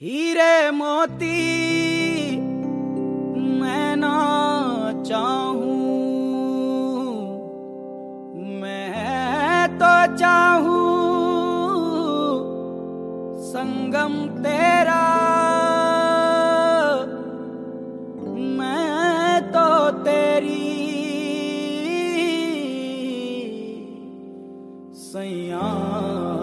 हीरे मोती मैं ना चाहूँ। मैं तो चाहूँ संगम तेरा। मैं तो तेरी सैया।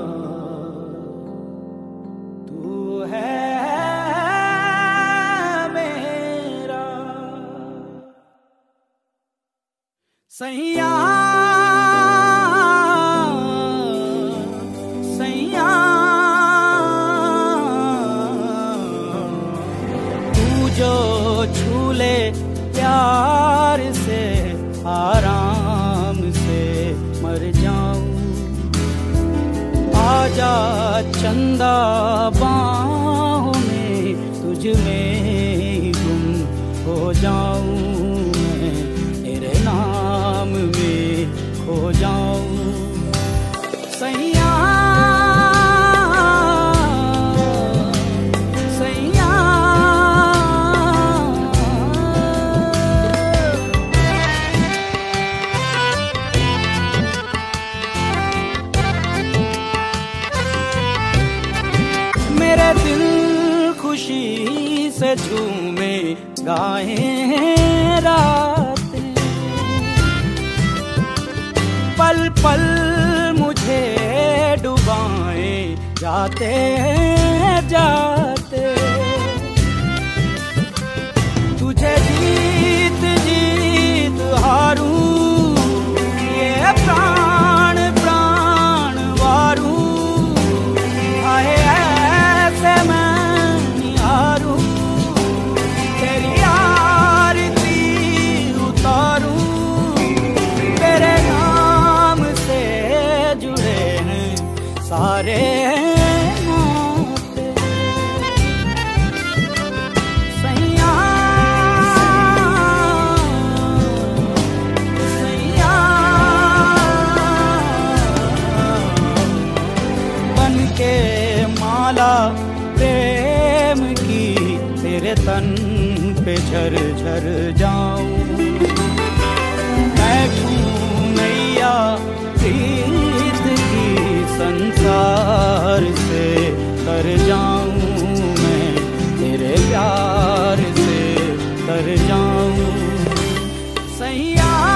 सैया सैया। तू जो झूले प्यार से, आराम से मर जाऊँ। आजा चंदा बाहों में तुझ में गुम हो जाऊँ। खो जाऊँ सैया सैया। मेरे दिल खुशी से झूमे गाए रातें पल पल मुझे डुबाए जाते जाते सारे माला प्रेम की तेरे तन पे झर झर जाऊँ। जाऊँ सैया